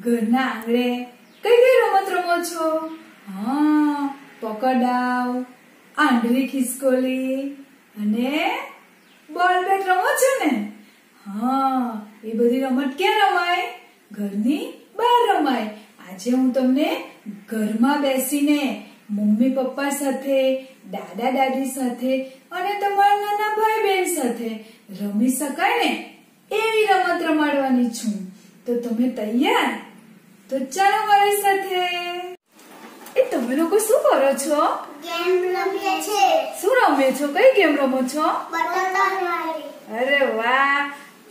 ઘરના આંગણે કઈ કઈ રમત રમો છો? હા, પકડાવ આંધળી ખિસકોલી અને બોલ બેટ રમો છો ને? હા, એ બધી રમત ક્યાં રમાય? ઘરની બહાર રમાય. આજે હું તમને ઘરમાં બેસીને મમ્મી, પપ્પા સાથે, દાદા, દાદી સાથે અને તમારા નાના ભાઈ બહેન સાથે રમી શકાય ને? એવી રમત રમાડવાની છું. તો તમે તૈયાર? તો ચાલો મારી સાથે. એ તમે લોકો શું કરો છો? ગેમ રમીએ છે. શું રમે છો? કઈ ગેમ રમો છો? અરે વાહ!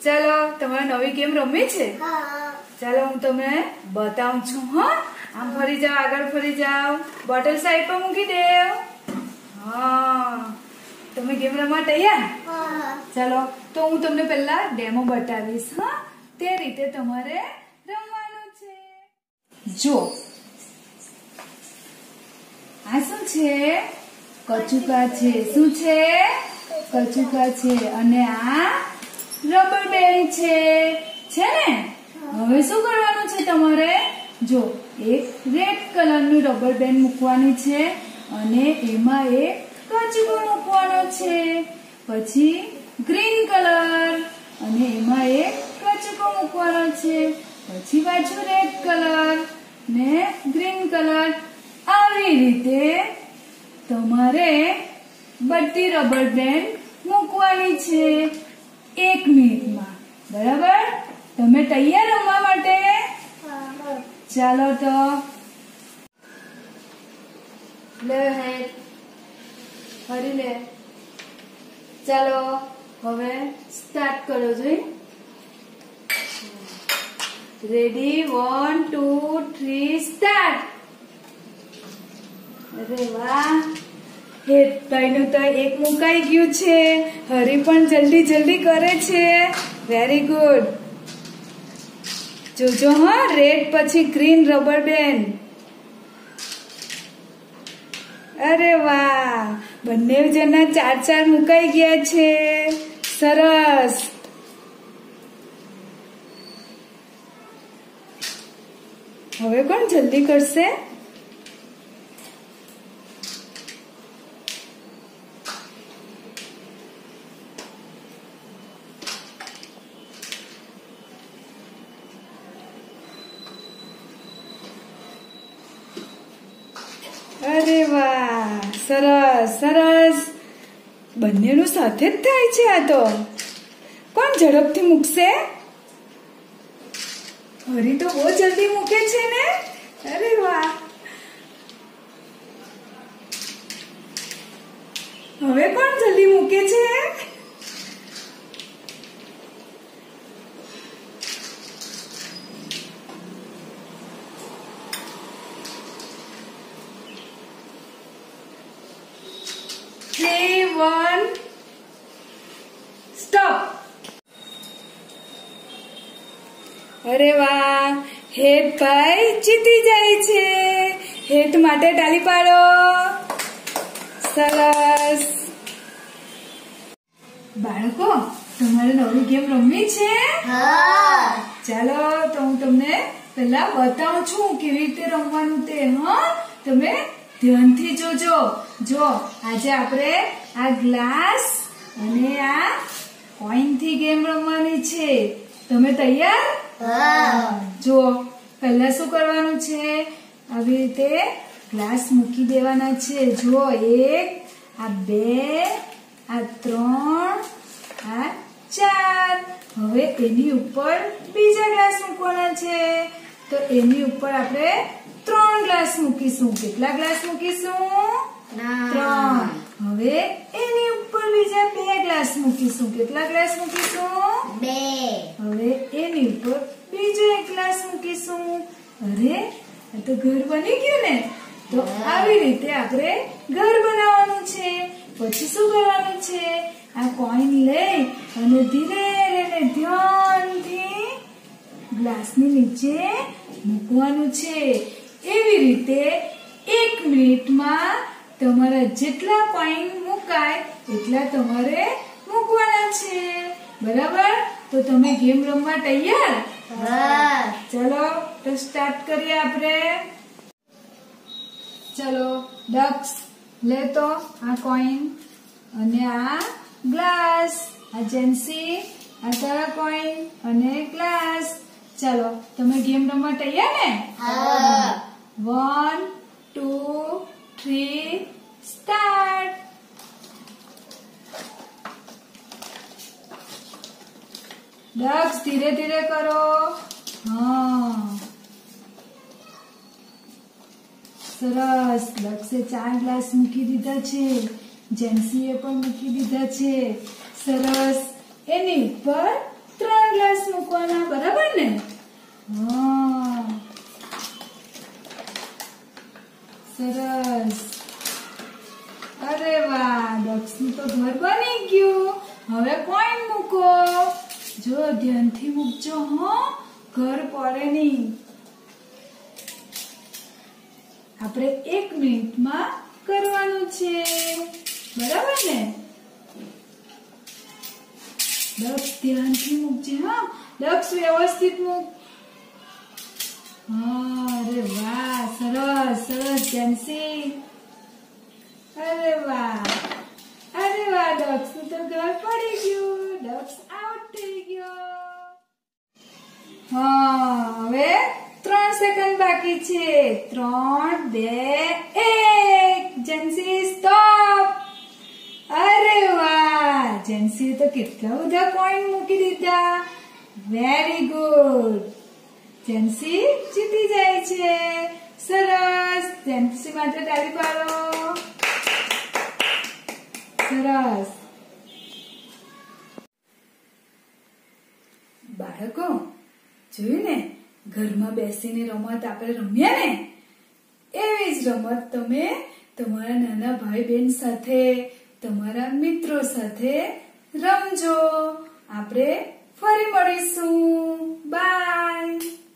ચાલો તમારે નવી ગેમ રમી છે? ચાલો હું તમને બતાવું છું હા. આમ ફરી જાઓ આગળ ફરી જાઓ. બોટલ સાઈડ પર મૂકી દેવ હા. તમે ગેમ રમવા તૈયાર? ચાલો તો હું તમને પહેલા ડેમો બતાવીશ હા. તે રીતે તમારે રમવાનું છે જો. આ શું છે? કચુકા છે. શું છે? કચુકા છે અને આ રબર બેન્ડ છે. છે ને? હવે શું કરવાનું છે તમારે? જો, એક રેડ કલરનું રબર બેન્ડ મૂકવાની છે અને એમાં એક કચુકો મૂકવાનો છે. પછી ગ્રીન કલર અને એમાં એક કચુકો મૂકવાનો છે. પછી પાછું રેડ કલર. ને ગ્રીન કલર. આવી રીતે તમારે બધી રબર બેન્ડ મૂકવાની છે. એક મિનિટમાં. બરાબર? તમે તૈયાર રમવા માટે? ચાલો તો. લે હેડ. ફરી લે. ચાલો, હવે સ્ટાર્ટ કરો જોઈ. Ready one two three start અરે વાહ. હે હેતભાઈનું તો એક મુકાઈ ગયું છે. હરી પણ જલ્દી જલ્દી કરે છે. વેરી ગુડ જોજો હા રેડ પછી ગ્રીન રબર બેન અરે વાહ. બંને જણા ચાર ચાર મુકાઈ ગયા છે. સરસ. હવે કોણ જલ્દી કરશે? અરે વાહ, સરસ સરસ. બંનેનું સાથે જ થાય છે આ તો. કોણ ઝડપથી મૂકશે? હરી તો બહુ જલ્દી મૂકે છે ને? અરે વાહ. હવે કોણ જલ્દી મૂકે છે? One, અરે વાહ હેત ભાઈ જીતી જાય છે. હેત માટે તાલી પાડો. સરસ. બાળકો તમારે નવી ગેમ રમવી છે? હા. ચાલો તો હું તમને પહેલા બતાવું છું કેવી રીતે રમવાનું તે હા? તમે ધ્યાનથી જોજો. જો આજે આપણે આ ગ્લાસ અને આ કોઈનથી ગેમ રમવાની છે. તમે તૈયાર? હા. જો પહેલા શું કરવાનું છે? આવી રીતે ગ્લાસ મૂકી દેવાના છે. જુઓ, એક, આ બે, આ ત્રણ, આ ચાર. હવે એની ઉપર બીજા ગ્લાસ મૂકવાના છે. તો એની ઉપર આપણે ત્રણ ગ્લાસ મૂકીશું. કેટલા ગ્લાસ મૂકીશું? ત્રણ. હવે એની ઉપર બીજા બે ગ્લાસ મૂકીશું. કેટલા ગ્લાસ મૂકીશું? બે. હવે એની ઉપર બીજો એક ગ્લાસ મૂકીશું. અરે આ તો ઘર બની ગયું ને. તો આવી રીતે આપણે ઘર બનાવવાનું છે. પછી શું કરવાનું છે? આ કોઈન લઈ અને ધીરે અને ધ્યાનથી ગ્લાસની નીચે મૂકવાનું છે. એવી રીતે એક મિનિટમાં તમારા જેટલા કોઈન મુકાય એટલા તમારે મૂકવાના છે. બરાબર? તો તમે ગેમ રમવા તૈયાર? હા ચલો તો સ્ટાર્ટ કરીએ આપણે. ચલો ડક્સ લેતો આ કોઈન અને આ ગ્લાસ આ જેન્સી આ તારા કોઈન અને ગ્લાસ ચલો તમે ગેમ રમવા તૈયાર ને? One two three start. ડક્સ ધીરે ધીરે કરો. હા. સરસ. ડક્સે ચાર ગ્લાસ મૂકી દીધા છે. જેન્સીએ પણ મૂકી દીધા છે. સરસ. એની ઉપર ત્રણ ગ્લાસ મૂકવાના, બરાબર ને? હા. સરસ. અરે વાહ ડક્સનું તો ઘર બની ગયું. હવે કોઈન મૂકો? જો ધ્યાનથી મૂકજો, હો. ઘર પડે નહીં. આપણે એક મિનિટમાં કરવાનું છે. બરાબર ને? દક્ષ, ધ્યાનથી મૂકજે, હા. દક્ષ, વ્યવસ્થિત મૂક. અરે વાહ. સરસ સરસ જેન્સી અરે વાહ. અરે વાહ ડોગ્સ તો ઘર પડી ગયું. ડોગ્સ આઉટ થઈ ગયો. હા, હવે ત્રણ સેકન્ડ બાકી છે. ત્રણ, બે, એક. જેન્સી સ્ટોપ અરે વાહ. જેન્સી તો કેટલા બધા પોઈન્ટ મૂકી દીધા. વેરી ગુડ જેન્સી જીતી જાય છે. સરસ. જેન્સી માટે તારી પાડો સરસ. બાળકો, જોયું ને? ઘરમાં બેસીને રમત આપણે રમ્યા ને? એવી જ રમત તમે તમારા નાના ભાઈ બહેન સાથે, તમારા મિત્રો સાથે રમજો. આપણે ફરી મળીશું. બાય.